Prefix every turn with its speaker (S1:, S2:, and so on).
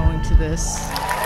S1: going to this.